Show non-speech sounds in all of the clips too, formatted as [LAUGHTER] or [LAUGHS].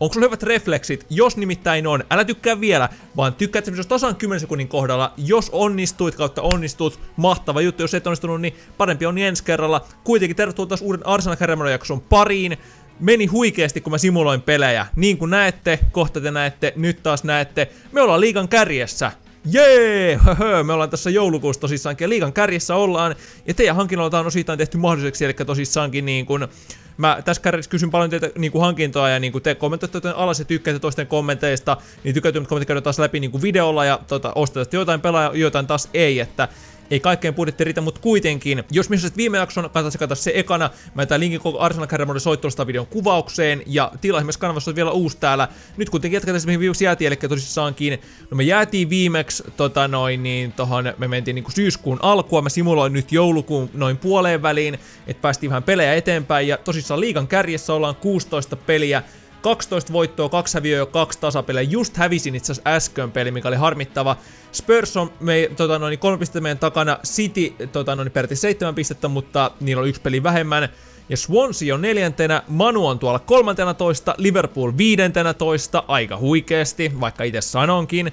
Onko sulla hyvät refleksit? Jos nimittäin on, älä tykkää vielä, vaan tykkää että tasan 10 sekunnin kohdalla. Jos onnistuit kautta onnistut, mahtava juttu. Jos et onnistunut, niin parempi on ensi kerralla. Kuitenkin tervetuloa taas uuden Arsenal Caramelo jakson pariin. Meni huikeasti, kun mä simuloin pelejä. Niin kuin näette, kohta te näette, nyt taas näette. Me ollaan liigan kärjessä. Jee! Höhö, me ollaan tässä joulukuussa tosissaankin liigan kärjessä ollaan. Ja teidän hankinnoilta on osittain tehty mahdolliseksi, eli tosissaankin niin kuin Mä tässä kysyn paljon teitä niin kuin hankintoa ja niin kuin te kommentoitte alas ja tykkäätte toisten kommenteista, niin tykkäätte kommentit käydä taas läpi niin kuin videolla ja tota, ostetaan jotain pelaa jotain taas ei, että ei kaikkeen budjetti riitä, mutta kuitenkin. Jos missasit viime jakson, kannattaa katsoa se ekana. Mä jätän linkin koko Arsenal Caramodin soittelusta videon kuvaukseen. Ja tilaa esimerkiksi kanavassa vielä uusi täällä. Nyt kuitenkin jatketaan mihin viimeksi jäätiin, eli tosissaankin, no me jäätiin viimeksi, tota noin, niin tohon, me mentiin niinku syyskuun alkua, mä simuloin nyt joulukuun noin puoleen väliin, että päästiin vähän pelejä eteenpäin, ja tosissaan liigan kärjessä ollaan 16 peliä, 12 voittoa, 2 häviöä ja 2 tasapeliä. Just hävisin itse asiassa äsken peli, mikä oli harmittava. Spurs on me, tota noin, 3 pistettä meidän takana, City tota noin, peräti 7 pistettä, mutta niillä on yksi peli vähemmän. Ja Swansea on neljäntenä, Manu on tuolla kolmantena toista, Liverpool viidentenä toista, aika huikeesti, vaikka itse sanonkin.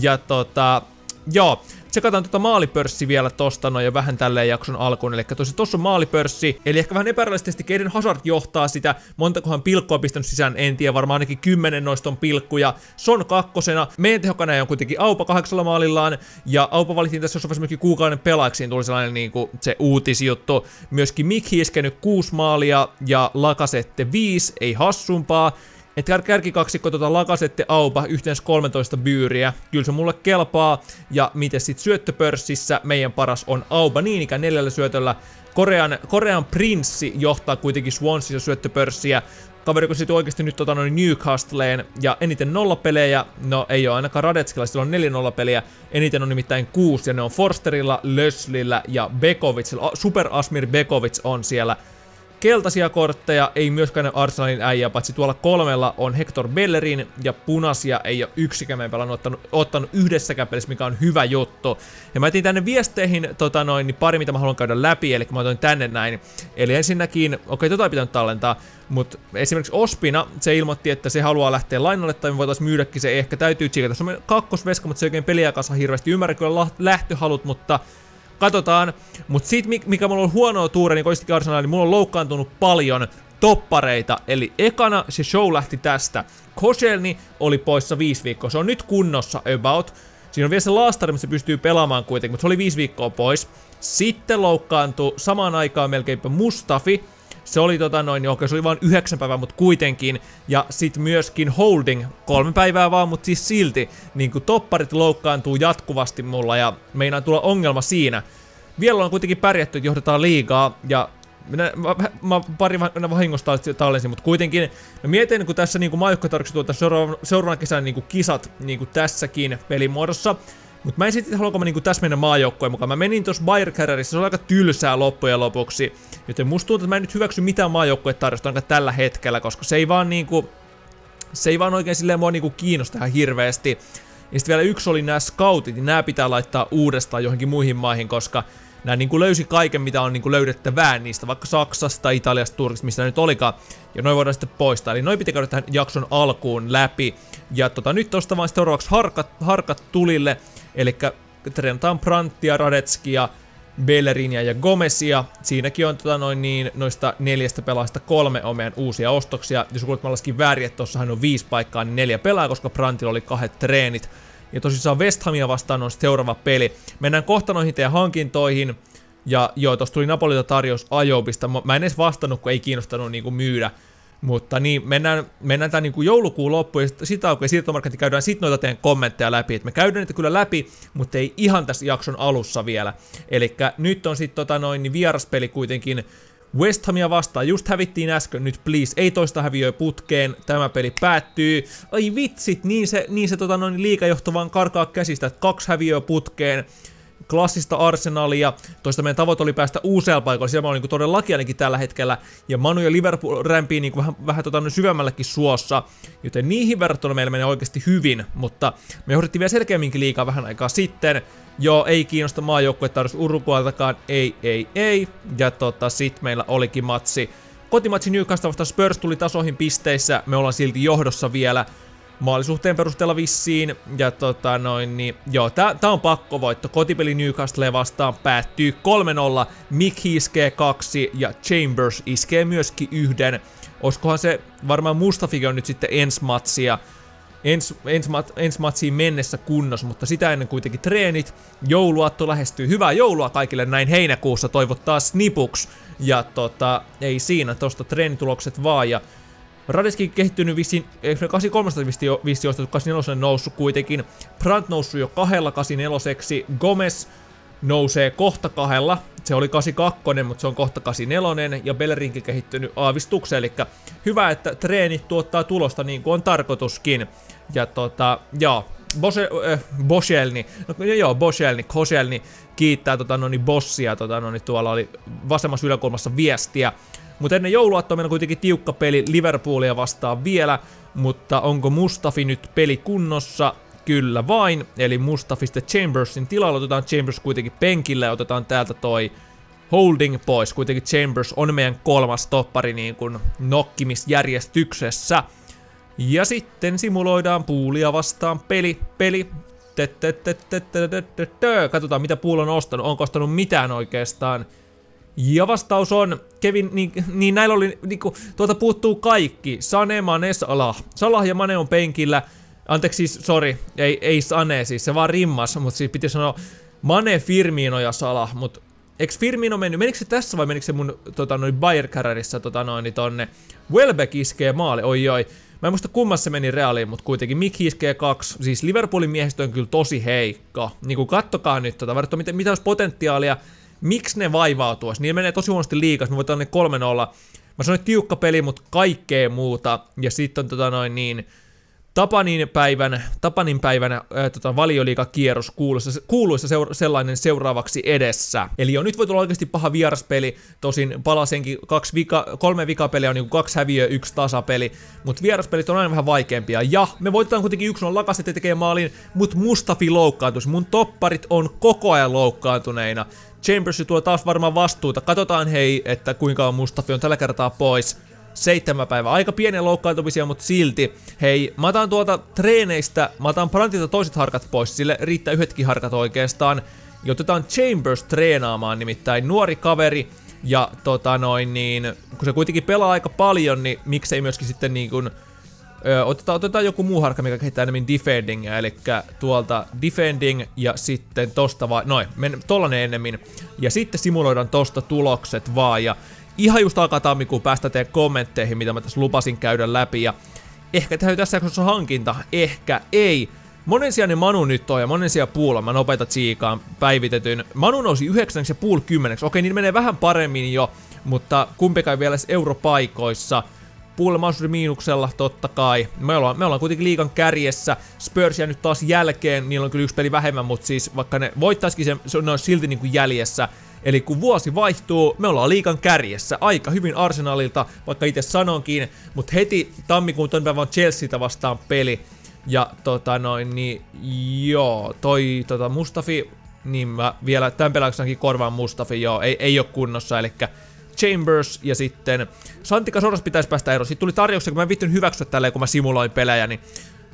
Ja tota, joo, Tsekataan tuota maalipörssi vielä tosta noin ja vähän tälleen jakson alkuun. Eli tosi tossa on maalipörssi. Eli ehkä vähän epärealistisesti keiden Hazard johtaa sitä. Montakohan pilkkoa pistänyt sisään, en tiedä. Varmaan ainakin kymmenen noista on pilkkuja. Son kakkosena. Meidän tehokkana on kuitenkin Aupa kahdeksalla maalillaan. Ja Aupa valittiin tässä jossain myöskin kuukauden pelaajaksi. Tuli sellainen niinku se uutisjuttu. Myöskin Mikki iskenyt kuusi maalia ja Lakasette viisi. Ei hassumpaa. Että kärkikaksikko tota lakasette aupa yhteensä 13 byyriä. Kyllä se mulle kelpaa. Ja miten sit syöttöpörssissä meidän paras on aupa niin ikään neljällä syötöllä. Korean, Korean prinssi johtaa kuitenkin Swansea syöttöpörssiä. Kaveri kun sitten oikeasti nyt tota noin Newcastleen ja eniten nollapelejä, no ei ole ainakaan Radetskilla, sillä on neljä nollapeliä, eniten on nimittäin kuusi ja ne on Forsterilla, Löslillä ja Bekovitsilla, Super Asmir Bekovic on siellä Keltaisia kortteja ei myöskään Arsenalin äijä, paitsi tuolla kolmella on Hector Bellerin ja punaisia ei ole yksikään pelannut ottanut, ottanut yhdessäkään pelissä, mikä on hyvä juttu. Ja mä etin tänne viesteihin tota noin, niin pari, mitä mä haluan käydä läpi, eli mä otan tänne näin. Eli ensinnäkin, okei, okay, tota ei pitänyt tallentaa, mutta esimerkiksi Ospina, se ilmoitti, että se haluaa lähteä lainalle, tai me voitaisiin myydäkin se, ehkä täytyy tsiikata. Se on kakkosveska, mutta se ei oikein peliä kanssa hirveästi ymmärrä kyllä lähtöhalut, mutta Katsotaan. Mutta sit mikä mulla on huonoa tuure, niin koistikin Arsenal, niin mulla on loukkaantunut paljon toppareita. Eli ekana se show lähti tästä. Koscielny oli poissa viisi viikkoa. Se on nyt kunnossa about. Siinä on vielä se laastari, se pystyy pelaamaan kuitenkin, mutta se oli viisi viikkoa pois. Sitten loukkaantui samaan aikaan melkeinpä Mustafi. Se oli tota noin, okei, se oli vain yhdeksän päivää, mutta kuitenkin. Ja sitten myöskin Holding, kolme päivää vaan, mutta siis silti, niin kuin topparit loukkaantuu jatkuvasti mulla ja meinaa tulla ongelma siinä. Vielä on kuitenkin pärjätty, että johdetaan liigaa ja minä, mä, mä pari vahingosta tallensin, mutta kuitenkin mä mietin, kun tässä niin maajoukkotarkoitus tuota seuraavan, seuraavan kesän niin kisat niin tässäkin pelimuodossa, mutta mä en sitten haluanko mä niinku tässä mennä maajoukkojen mukaan. Mä menin tuossa Bayer Carrierissa, se on aika tylsää loppujen lopuksi. Joten musta tuntuu, että mä en nyt hyväksy mitään maajoukkojen tarjosta tällä hetkellä, koska se ei vaan niinku... Se ei vaan oikein silleen mua niinku kiinnosta ihan hirveästi. Ja sitten vielä yksi oli nämä scoutit, niin nämä pitää laittaa uudestaan johonkin muihin maihin, koska nämä niinku löysi kaiken, mitä on niinku löydettävää niistä, vaikka Saksasta, Italiasta, Turkista, mistä nyt olikaan. Ja noin voidaan sitten poistaa. Eli noin piti käydä tähän jakson alkuun läpi. Ja tota, nyt tosta vaan seuraavaksi harkat, harkat tulille. Eli treenataan Pranttia, Radetskia, Bellerinia ja Gomesia. Siinäkin on tota noin niin, noista neljästä pelaajasta kolme on meidän uusia ostoksia. Jos kuulet, mä laskin väärin, että tossahan on viisi paikkaa, niin neljä pelaa, koska Prantilla oli kahdet treenit. Ja tosissaan West Hamia vastaan on seuraava peli. Mennään kohta noihin teidän hankintoihin. Ja joo, tossa tuli Napolita tarjous Ajobista. Mä en edes vastannut, kun ei kiinnostanut niinku myydä. Mutta niin, mennään, mennään tämän niin kuin joulukuun loppuun ja sitä aukeaa siirtomarkkinointi käydään sitten noita teidän kommentteja läpi. Et me käydään niitä kyllä läpi, mutta ei ihan tässä jakson alussa vielä. Eli nyt on sitten tota noin, niin vieraspeli kuitenkin West Hamia vastaan. Just hävittiin äsken, nyt please, ei toista häviöä putkeen, tämä peli päättyy. Ai vitsit, niin se, niin se tota noin liikajohto vaan karkaa käsistä, että kaksi häviöä putkeen klassista arsenalia. Toista meidän tavoite oli päästä uusella paikalla, siellä mä olin niin todellakin ainakin tällä hetkellä. Ja Manu ja Liverpool rämpii niin vähän, vähän tota, syvemmällekin suossa, joten niihin verrattuna meillä menee oikeasti hyvin, mutta me johdettiin vielä selkeämminkin liikaa vähän aikaa sitten. Joo, ei kiinnosta maajoukkue tarjosi Uruguailtakaan, ei, ei, ei. Ja tota, sit meillä olikin matsi kotimatsi Newcastle vastaan Spurs tuli tasoihin pisteissä, me ollaan silti johdossa vielä maalisuhteen perusteella vissiin. Ja tota noin, niin joo, tää, tää on pakkovoitto. Kotipeli Newcastle vastaan päättyy 3-0. Mick iskee kaksi ja Chambers iskee myöskin yhden. Oskohan se varmaan Mustafikin on nyt sitten ensi matsia ens, ens, mat, ens matsiin mennessä kunnossa, mutta sitä ennen kuitenkin treenit. Jouluatto lähestyy. Hyvää joulua kaikille näin heinäkuussa toivottaa Snipuks. Ja tota, ei siinä, tosta treenitulokset vaan. Ja Radeskin kehittynyt vissiin, 83 vissi ostettu 84 noussut kuitenkin. Brandt noussut jo kahdella 84 Gomez nousee kohta kahdella. Se oli 82, mutta se on kohta 84 ja Bellerinkin kehittynyt aavistukseen, eli hyvä, että treenit tuottaa tulosta niin kuin on tarkoituskin. Ja tota, joo, Bose, äh, Boshelni, no joo, Boshelni, Koshelni kiittää tota, no, niin bossia, tota, no, niin tuolla oli vasemmassa yläkulmassa viestiä. Mutta ennen meillä on kuitenkin tiukka peli Liverpoolia vastaan vielä, mutta onko Mustafi nyt peli kunnossa? Kyllä vain, eli Mustafista Chambersin tilalla otetaan Chambers kuitenkin penkille ja otetaan täältä toi Holding pois. Kuitenkin Chambers on meidän kolmas toppari niin kuin nokkimisjärjestyksessä. Ja sitten simuloidaan puulia vastaan peli, peli. Katsotaan mitä puul on ostanut, onko ostanut mitään oikeastaan. Ja vastaus on, Kevin, niin, niin näillä oli, niinku, tuolta puuttuu kaikki. Sane, Mane, Salah. Salah ja Mane on penkillä. Anteeksi siis, sorry, ei, ei Sane siis, se vaan rimmas, mutta siis piti sanoa Mane, Firmino ja Salah, mutta Eikö Firmino mennyt, menikö se tässä vai menikö se mun tota, noin Bayer Carrerissa tota, noin, tonne Welbeck iskee maali, oi oi. Mä en muista kummassa meni reaaliin, mutta kuitenkin Mick iskee kaksi. Siis Liverpoolin miehistö on kyllä tosi heikko. Niin kuin kattokaa nyt tota, varttu, mitä, mitä olisi potentiaalia. Miksi ne vaivautuisi? Niin menee tosi huonosti liikas, me voitaan ne 3-0. Mä sanoin tiukka peli, mutta kaikkea muuta. Ja sitten on tota noin niin Tapanin päivän, Tapanin päivän ää, tota, valioliikakierros kuuluissa, kuuluissa seura- sellainen seuraavaksi edessä. Eli on nyt voi tulla oikeasti paha vieraspeli, tosin palasenkin kaksi vika, kolme vikapeliä on niin kaksi häviöä, yksi tasapeli, mutta vieraspelit on aina vähän vaikeampia. Ja me voitetaan kuitenkin yksi on Lakaset tekee maalin, mutta Mustafi loukkaantus. Mun topparit on koko ajan loukkaantuneina. Chambers tuo taas varmaan vastuuta. Katsotaan hei, että kuinka Mustafi on tällä kertaa pois seitsemän päivää. Aika pieniä loukkaantumisia, mutta silti. Hei, mä otan tuolta treeneistä, mä otan Brantilta toiset harkat pois, sille riittää yhdetkin harkat oikeastaan. Ja otetaan Chambers treenaamaan, nimittäin nuori kaveri, ja tota noin niin, kun se kuitenkin pelaa aika paljon, niin miksei myöskin sitten niin kuin, Öö, otetaan, otetaan joku muu harkka, mikä kehittää enemmän defendingia, eli tuolta defending ja sitten tosta vaan, noin, men, tollanen ennemmin. Ja sitten simuloidaan tosta tulokset vaan, ja ihan just alkaa tammikuun päästä teidän kommentteihin, mitä mä tässä lupasin käydä läpi. Ja ehkä täytyy tässä jaksossa hankinta, ehkä ei. Monen sijaan Manu nyt on ja monen sijaan Puulla, mä nopeita tsiikaan päivitetyn. Manu nousi 9 ja Puul 10. Okei, niin menee vähän paremmin jo, mutta kumpikaan vielä europaikoissa. Puulle mahdollisuuden miinuksella, totta kai. Me ollaan, me ollaan kuitenkin liikan kärjessä. Spursia nyt taas jälkeen, niillä on kyllä yksi peli vähemmän, mutta siis vaikka ne voittaisikin se on silti niinku jäljessä. Eli kun vuosi vaihtuu, me ollaan liikan kärjessä aika hyvin Arsenalilta, vaikka itse sanonkin, mutta heti tammikuun toinen päivä on Chelseatä vastaan peli. Ja tota noin, niin joo, toi tota Mustafi, niin mä vielä tämän pelauksenkin korvaan Mustafi, joo, ei, ei ole kunnossa, eli Chambers ja sitten Santika Soros pitäisi päästä eroon. Sitten tuli tarjouksia, kun mä en vittyn hyväksyä tälleen, kun mä simuloin pelejä, niin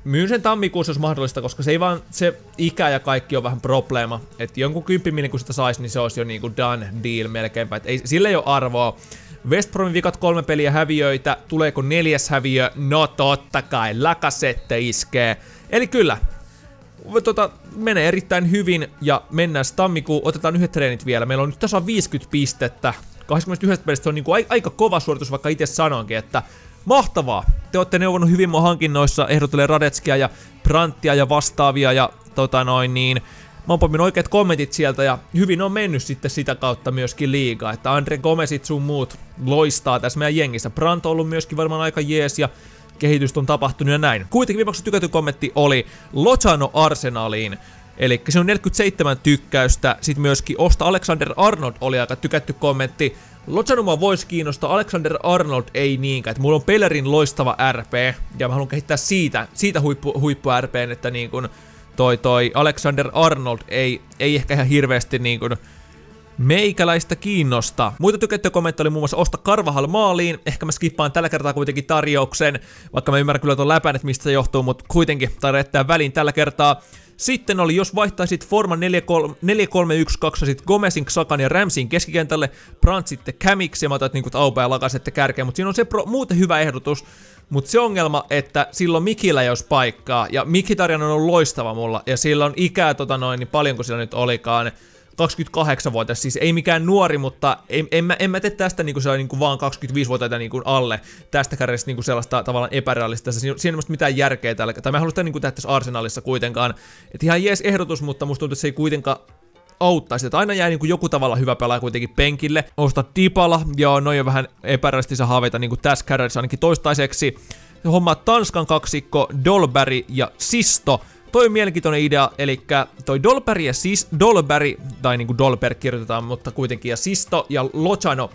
myyn sen tammikuussa, jos mahdollista, koska se ei vaan, se ikä ja kaikki on vähän probleema. Että jonkun kymppiminen kun sitä saisi, niin se olisi jo niinku done deal melkeinpä. Et ei, sille ei ole arvoa. West Bromin vikat kolme peliä häviöitä. Tuleeko neljäs häviö? No totta kai, Lakasette iskee. Eli kyllä, tota, menee erittäin hyvin ja mennään tammikuun, otetaan yhdet treenit vielä. Meillä on nyt on 50 pistettä. 21 pelistä on niinku aika kova suoritus, vaikka itse sanoinkin, että Mahtavaa! Te olette neuvonut hyvin mun hankinnoissa, ehdotelee Radetskia ja Branttia ja vastaavia ja tota noin niin. Mä oon oikeat kommentit sieltä ja hyvin on mennyt sitten sitä kautta myöskin liigaa, että Andre Gomezit sun muut loistaa tässä meidän jengissä. Brant on ollut myöskin varmaan aika jees ja kehitystä on tapahtunut ja näin. Kuitenkin viimeksi tykätty kommentti oli Lozano Arsenaliin. Eli se on 47 tykkäystä, sitten myöskin Osta Alexander Arnold oli aika tykätty kommentti. Lotsanuma voisi kiinnostaa, Alexander Arnold ei niinkään. Että mulla on Pellerin loistava RP, ja mä haluan kehittää siitä, siitä huippu, huippu RPn, että niin kun toi, toi Alexander Arnold ei, ei ehkä ihan hirveästi niin kun meikäläistä kiinnosta. Muita tykättyjä kommentteja oli muun muassa Osta Karvahal maaliin. Ehkä mä skippaan tällä kertaa kuitenkin tarjouksen, vaikka mä ymmärrän kyllä tuon läpän, että mistä se johtuu, mutta kuitenkin tarvitsee väliin tällä kertaa. Sitten oli, jos vaihtaisit Forma 4-3-1-2 sit Gomezin, Xakan ja Ramsin keskikentälle, Brandt sitten Camiksi ja mä otan niinku Aupa ja Lakasette kärkeä, mutta siinä on se pro, muuten hyvä ehdotus. Mutta se ongelma, että silloin Mikillä olisi paikkaa, ja Mikitarjan on ollut loistava mulla, ja sillä on ikää tota noin, niin paljonko sillä nyt olikaan, 28-vuotias, siis ei mikään nuori, mutta en, en, mä, en mä tee tästä niinku se on niinku vaan 25-vuotiaita niinku alle tästä kärjestä niinku sellaista tavallaan epärealista. Siinä, ei mitään järkeä tällä, tai mä haluan sitä niinku tehdä tässä arsenalissa kuitenkaan. Että ihan jees ehdotus, mutta musta tuntuu, että se ei kuitenkaan auttaisi. Että aina jää niinku joku tavalla hyvä pelaaja kuitenkin penkille. Osta Dipala, joo, noin on vähän epärealistisia haaveita niinku tässä kärjessä ainakin toistaiseksi. Homma Tanskan kaksikko, Dolberry ja Sisto toi on mielenkiintoinen idea, eli toi Dolberry ja Sis, Dolberry, tai niinku Dolber kirjoitetaan, mutta kuitenkin, ja Sisto ja Locano,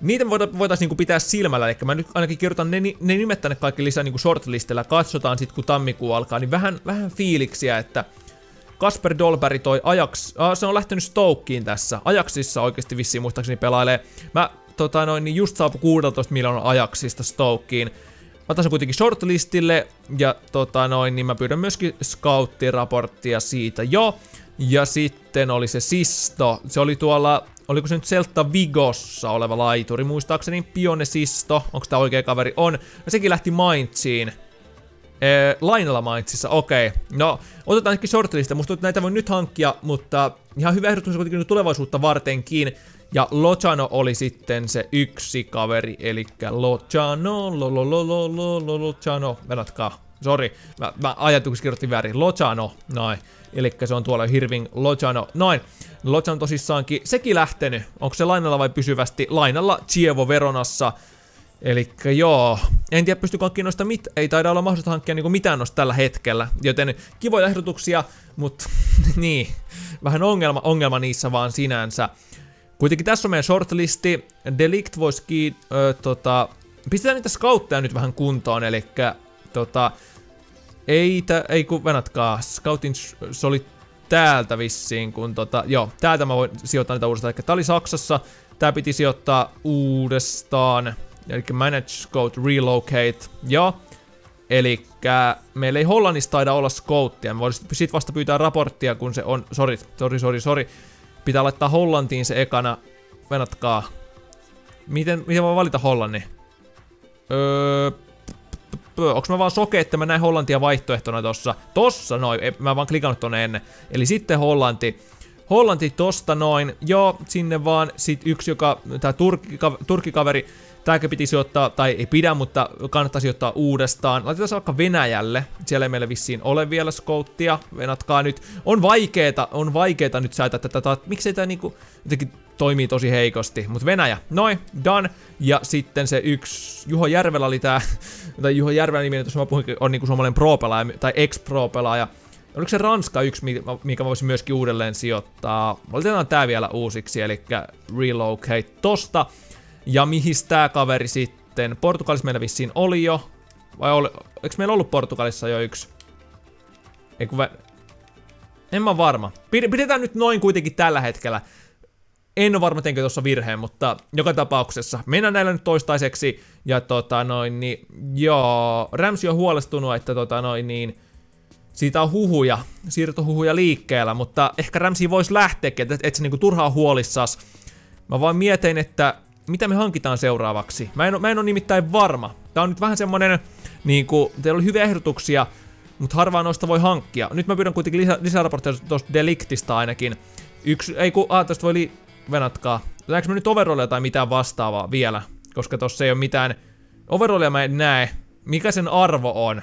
Niitä voitaisiin niinku pitää silmällä, eli mä nyt ainakin kirjoitan ne, ne nimet tänne kaikki lisää niinku shortlistilla, katsotaan sitten kun tammikuu alkaa, niin vähän, vähän fiiliksiä, että Kasper Dolberg toi Ajax, ah, se on lähtenyt Stokeen tässä, Ajaxissa oikeasti vissiin muistaakseni pelailee. Mä tota noin, niin just saapu 16 miljoonaa Ajaxista Stokeen, otan sen kuitenkin shortlistille, ja tota noin, niin mä pyydän myöskin scouttiraporttia siitä jo. Ja sitten oli se Sisto, se oli tuolla, oliko se nyt Celta Vigossa oleva laituri, muistaakseni Pione Sisto, onko tämä oikea kaveri? On, ja sekin lähti Mainziin. Ee, lainalla Mainzissa, okei. Okay. No, otetaan shortlista, musta näitä voi nyt hankkia, mutta ihan hyvä ehdotus kuitenkin tulevaisuutta vartenkin. Ja Lojano oli sitten se yksi kaveri, eli Lojano, lo lo lo lo lo lo Lojano, venatkaa, sori, mä, mä ajatuksessa kirjoitin väärin, Lojano, noin. Eli se on tuolla Hirving Lojano, noin. Lojano tosissaankin, sekin lähtenyt, onko se lainalla vai pysyvästi? Lainalla Chievo Veronassa, Eli joo, en tiedä pystykö hankkimaan noista mit ei taida olla mahdollista hankkia niinku mitään noista tällä hetkellä, joten kivoja ehdotuksia, mutta [LAUGHS] niin, vähän ongelma, ongelma niissä vaan sinänsä. Kuitenkin tässä on meidän shortlisti. Delict voisi kiin... Ö, tota, pistetään niitä scoutteja nyt vähän kuntoon, eli tota... Ei, tä, ei kun venatkaa, scoutin se oli täältä vissiin, kun tota, joo, täältä mä voin sijoittaa niitä uudestaan, eli tää oli Saksassa, tää piti sijoittaa uudestaan, eli manage, scout, relocate, joo, eli meillä ei Hollannissa taida olla scouttia, me voisi sit vasta pyytää raporttia, kun se on, sorry, sorry, sorry, sorry, Pitää laittaa Hollantiin se ekana. Venatkaa. Miten, miten voi valita Hollannin? Öö, Onks mä vaan soke, että mä näin Hollantia vaihtoehtona tossa? Tossa noin, mä vaan klikannut tonne ennen. Eli sitten Hollanti. Hollanti tosta noin, joo, sinne vaan sit yksi, joka, tää turkkikaveri, Tääkö piti sijoittaa, tai ei pidä, mutta kannattaa sijoittaa uudestaan. Laitetaan se vaikka Venäjälle. Siellä ei meillä vissiin ole vielä skouttia. Venatkaa nyt. On vaikeeta, on vaikeeta nyt säätää tätä. Miksei tää niinku jotenkin toimii tosi heikosti. Mut Venäjä. Noin, done. Ja sitten se yksi, Juho Järvelä oli tää, [LAUGHS] tai Juho Järvelä nimi, jos mä puhuin, on niinku suomalainen pro-pelaaja, tai ex-pro-pelaaja. Oliko se Ranska yksi, mikä voisi myöskin uudelleen sijoittaa? Valitetaan tää vielä uusiksi, eli relocate tosta. Ja mihin tää kaveri sitten? Portugalissa meillä vissiin oli jo. Vai oli, eikö meillä ollut Portugalissa jo yksi? Ei kun En mä varma. Pidetään nyt noin kuitenkin tällä hetkellä. En ole varma, teinkö tuossa virheen, mutta joka tapauksessa mennään näillä nyt toistaiseksi. Ja tota noin, niin joo, Ramsey on huolestunut, että tota noin, niin siitä on huhuja, siirtohuhuja liikkeellä, mutta ehkä Ramsey voisi lähteäkin, että et se niinku turhaa huolissas. Mä vaan mietin, että mitä me hankitaan seuraavaksi? Mä en, mä en ole nimittäin varma. Tää on nyt vähän semmonen, niinku, teillä oli hyviä ehdotuksia, mutta harvaa noista voi hankkia. Nyt mä pyydän kuitenkin lisä, lisäraportteja tuosta Deliktista ainakin. Yksi, ei kun, ah, tosta voi li... Venatkaa. Lähdekö mä nyt overallia tai mitään vastaavaa vielä? Koska tossa ei ole mitään... Overallia mä en näe. Mikä sen arvo on?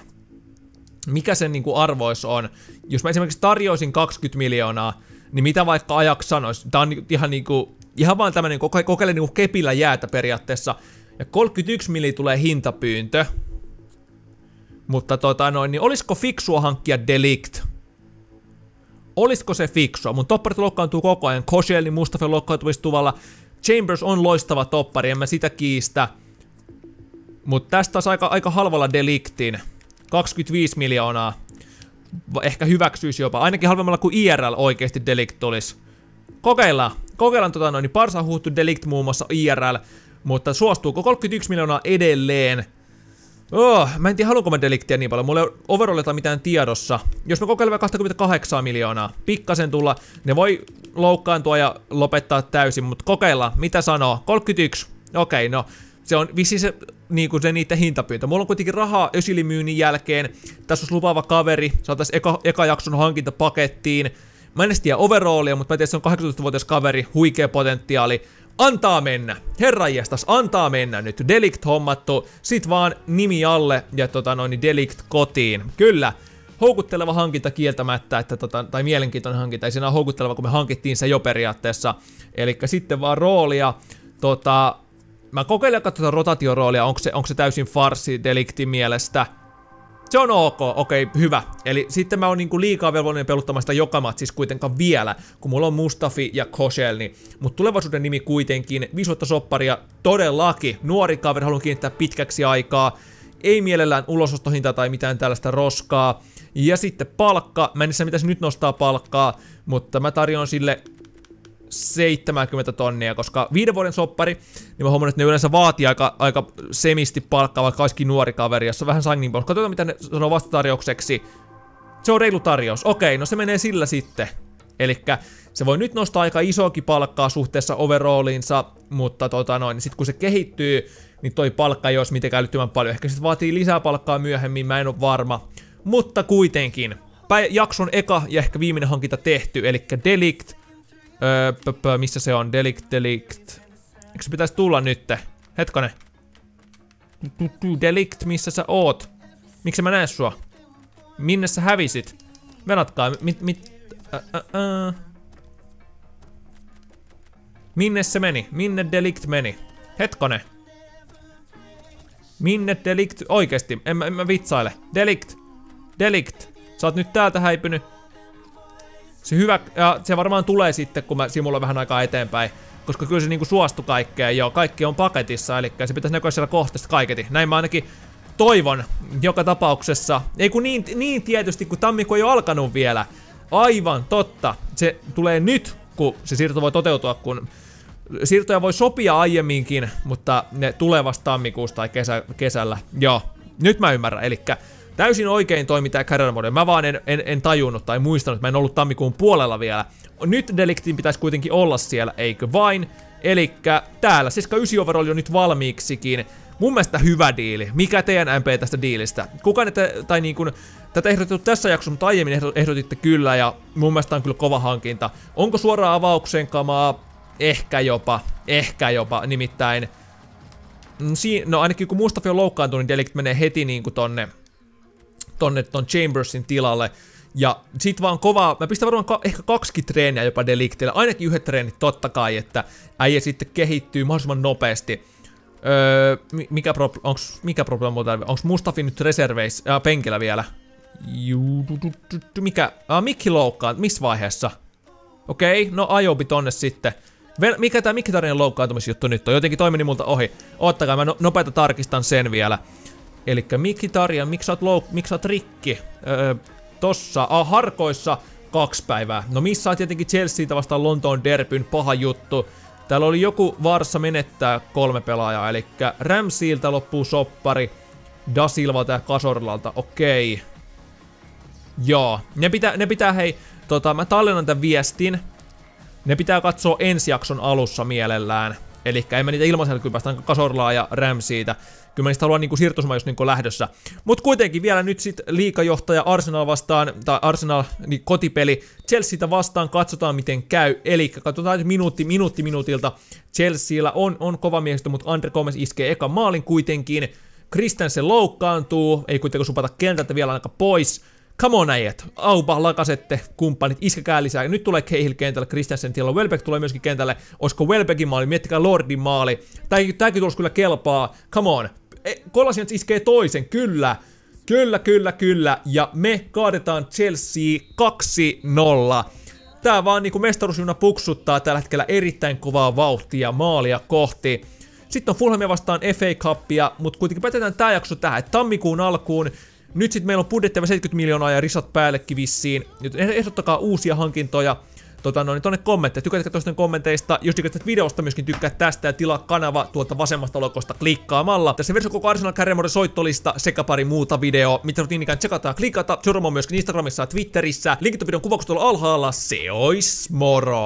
Mikä sen niinku arvois on? Jos mä esimerkiksi tarjoisin 20 miljoonaa, niin mitä vaikka ajaks sanois? Tää on ihan niinku ihan vaan tämmönen koke kokeile niinku kepillä jäätä periaatteessa. Ja 31 mili tulee hintapyyntö. Mutta tota noin, niin olisiko fiksua hankkia Delict? Olisiko se fiksua? Mun topparit loukkaantuu koko ajan. Koscielny, Mustafa loukkaantumistuvalla. Chambers on loistava toppari, en mä sitä kiistä. Mutta tästä taas aika, aika halvalla Delictin. 25 miljoonaa. Ehkä hyväksyisi jopa. Ainakin halvemmalla kuin IRL oikeasti Delict tulisi. Kokeillaan. Kokeillaan tota noin, niin Parsa huuttu Delict muun muassa IRL, mutta suostuuko 31 miljoonaa edelleen? Oh, mä en tiedä, haluanko mä deliktiä niin paljon. Mulla ei overallilta mitään tiedossa. Jos mä kokeilen 28 miljoonaa, pikkasen tulla, ne voi loukkaantua ja lopettaa täysin, mutta kokeillaan. Mitä sanoo? 31. Okei, okay, no se on vissi se, niin kuin se niiden hintapyyntö. Mulla on kuitenkin rahaa Ösilimyynnin jälkeen. Tässä olisi lupaava kaveri. Saataisiin eka, eka jakson hankinta pakettiin. Mä en tiedä overallia, mutta mä tiedän, että se on 18-vuotias kaveri, huikea potentiaali. Antaa mennä. Herra jestas, antaa mennä nyt. Delict hommattu, sit vaan nimi alle ja tota noin, Delict kotiin. Kyllä, houkutteleva hankinta kieltämättä, että tota, tai mielenkiintoinen hankinta, ei siinä ole houkutteleva, kun me hankittiin se jo periaatteessa. Eli sitten vaan roolia, tota, mä kokeilen katsoa rotaatioroolia, onko se, onko se täysin farsi Delictin mielestä. Se on ok, okei, okay, hyvä. Eli sitten mä oon niinku liikaa velvollinen peluttamaan sitä joka siis kuitenkaan vielä, kun mulla on Mustafi ja Koshel, niin mut tulevaisuuden nimi kuitenkin, viisi vuotta sopparia, todellakin, nuori kaveri, haluan kiinnittää pitkäksi aikaa, ei mielellään ulosostohinta tai mitään tällaista roskaa. Ja sitten palkka, mä en tiedä mitä se nyt nostaa palkkaa, mutta mä tarjoan sille 70 tonnia, koska viiden vuoden soppari, niin mä huomannut, että ne yleensä vaatii aika, aika semisti palkkaa, vaikka olisikin nuori kaveri, jossa vähän sangin pois. Katsotaan, mitä ne sanoo vastatarjoukseksi. Se on reilu tarjous. Okei, no se menee sillä sitten. Elikkä se voi nyt nostaa aika isoakin palkkaa suhteessa overalliinsa, mutta tota noin, sit kun se kehittyy, niin toi palkka ei olisi mitenkään älyttömän paljon. Ehkä sit vaatii lisää palkkaa myöhemmin, mä en ole varma. Mutta kuitenkin, jakson eka ja ehkä viimeinen hankinta tehty, eli Delict, Öö, pöpö, missä se on? Delict, delict. Eikö se pitäisi tulla nytte? Hetkone. Delict, missä sä oot? Miksi mä näen sua? Minne sä hävisit? Venatkaa, mit, mit, ä, ä, ä. Minne se meni? Minne Delict meni? Hetkone. Minne Delict? Oikeesti, en en mä vitsaile. Delict. Delict. Sä oot nyt täältä häipynyt. Se hyvä, ja se varmaan tulee sitten, kun mä simuloin vähän aikaa eteenpäin. Koska kyllä se niinku suostui kaikkeen, joo, kaikki on paketissa, eli se pitäisi näkyä siellä kohteessa kaiketi. Näin mä ainakin toivon joka tapauksessa. Ei kun niin, niin tietysti, kun tammikuu ei ole alkanut vielä. Aivan totta. Se tulee nyt, kun se siirto voi toteutua, kun siirtoja voi sopia aiemminkin, mutta ne tulee vasta tammikuusta tai kesä, kesällä. Joo, nyt mä ymmärrän. Eli Täysin oikein toimi tää career mode. Mä vaan en, en, en tajunnut tai muistanut, mä en ollut tammikuun puolella vielä. Nyt Delictin pitäisi kuitenkin olla siellä, eikö vain? Elikkä täällä, siis 9 overall on nyt valmiiksikin. Mun mielestä hyvä diili. Mikä teidän MP tästä diilistä? Kuka ne te, tai niin kuin, tätä ehdotettu tässä jaksossa, mutta aiemmin ehdotitte kyllä ja mun mielestä on kyllä kova hankinta. Onko suoraan avauksen kamaa? Ehkä jopa, ehkä jopa, nimittäin. Mm, no ainakin kun Mustafi on loukkaantunut, niin Delict menee heti niin kuin tonne tonne ton Chambersin tilalle. Ja sit vaan kovaa, mä pistän varmaan ka ehkä kaksi treeniä jopa Delictille, ainakin yhdet treenit totta kai, että äijä sitten kehittyy mahdollisimman nopeasti. Öö, mikä, pro onks, mikä probleema on täällä? Onks Mustafi nyt reserveis, äh, penkillä vielä? Juu, du, du, du, du, mikä? Ah, Mikki loukkaa, missä vaiheessa? Okei, okay, no Ajobi tonne sitten. Vel, mikä tää Mikki Tarinan loukkaantumisjuttu nyt on? Jotenkin toimeni multa ohi. Ottakaa, mä no, nopeita tarkistan sen vielä. Eli Mikki Tarja, miksi sä oot, louk- miksi sä oot rikki? Öö, tossa, ah, harkoissa kaksi päivää. No missä on tietenkin Chelseaitä vastaan Lontoon derbyn paha juttu. Täällä oli joku varsa menettää kolme pelaajaa, eli Ramsilta loppuu soppari, Da Silvalta ja Kasorlalta, okei. Okay. Joo, ne pitää, ne pitää hei, tota, mä tallennan tämän viestin. Ne pitää katsoa ensi jakson alussa mielellään. Eli en mä niitä ilmaisella kyllä päästään Kasorlaa ja Ramsiita. Kyllä mä niistä haluan niinku siirtosuma just niinku lähdössä. Mut kuitenkin vielä nyt sit liikajohtaja Arsenal vastaan, tai Arsenal niin kotipeli Chelseatä vastaan, katsotaan miten käy. Eli katsotaan minuutti minuutti minuutilta. Chelsealla on, on kova miehistö, mutta Andre Gomez iskee eka maalin kuitenkin. Kristensen loukkaantuu, ei kuitenkaan supata kentältä vielä aika pois. Come on äijät, Auba, Lakasette, kumppanit, iskekää lisää. Nyt tulee Cahill kentälle, Christensen tilalla, Welbeck tulee myöskin kentälle. Olisiko Welbeckin maali, miettikää Lordin maali. Tääkin tulisi kyllä kelpaa, come on. E, iskee toisen, kyllä. Kyllä, kyllä, kyllä. Ja me kaadetaan Chelsea 2-0. Tää vaan niinku mestaruusjuna puksuttaa tällä hetkellä erittäin kovaa vauhtia maalia kohti. Sitten on Fulhamia vastaan FA Cupia, mutta kuitenkin päätetään tää jakso tähän, että tammikuun alkuun nyt sitten meillä on budjettia 70 miljoonaa ja risat päällekin vissiin. Nyt ehdottakaa uusia hankintoja. tota, no, niin tonne kommentteja. Tykkäätkö toisten kommenteista? Jos tykkäät videosta, myöskin tykkää tästä ja tilaa kanava tuolta vasemmasta logosta klikkaamalla. Tässä versio koko Arsenal Kärjemodin soittolista sekä pari muuta videoa, mitä on niin ikään tsekata ja klikata. Seuraava myöskin Instagramissa ja Twitterissä. Linkit on videon kuvauksessa tuolla alhaalla. Se ois moro!